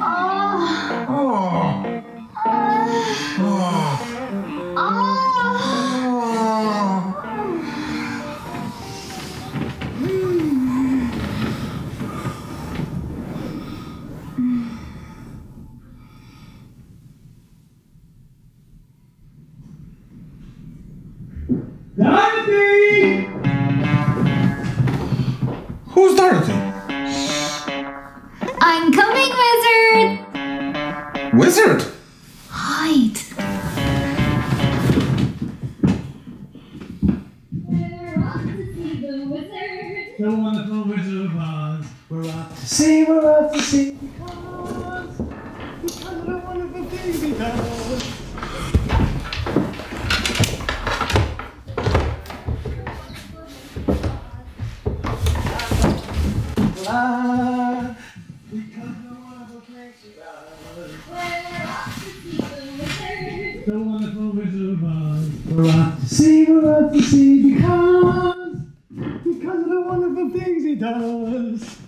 Oh. I'm coming, wizard! Wizard? Hide. We're off to see the wizard. The wonderful Wizard of Oz. We're off to see, we're off to see. Because, because of the wonderful things he Off to see, we're off to see because, because of the wonderful things he does.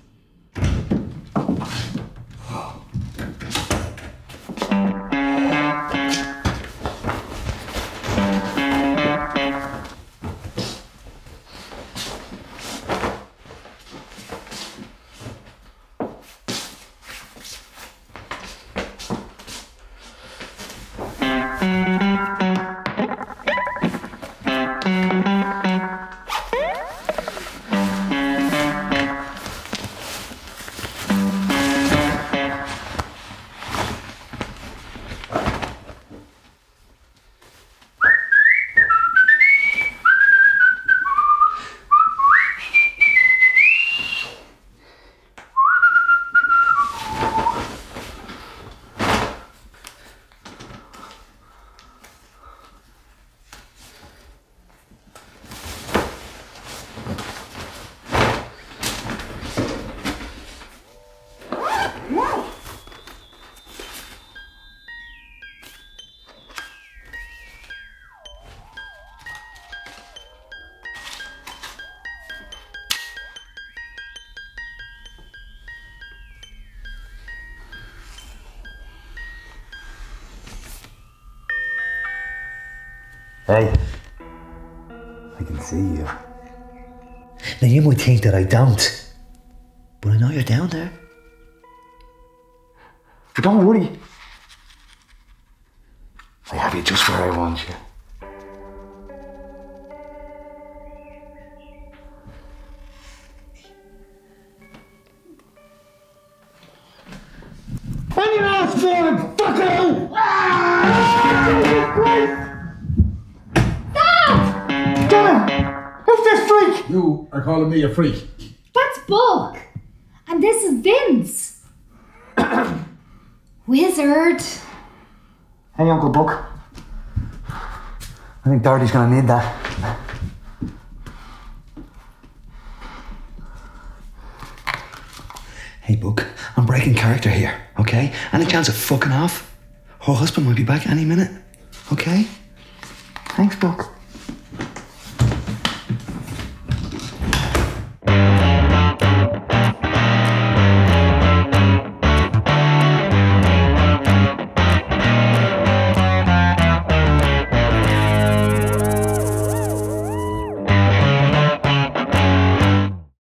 Hey, I can see you. Now you might think that I don't, but I know you're down there. But don't worry. I have you just where I want you. When you ask for it, fucko! Dad! You are calling me a freak. That's Buck. And this is Vince. wizard. Hey, Uncle Buck. I think Dorothy's gonna need that. Hey, Buck, I'm breaking character here, okay? Any chance of fucking off? Her husband might be back any minute, okay? Thanks, Buck.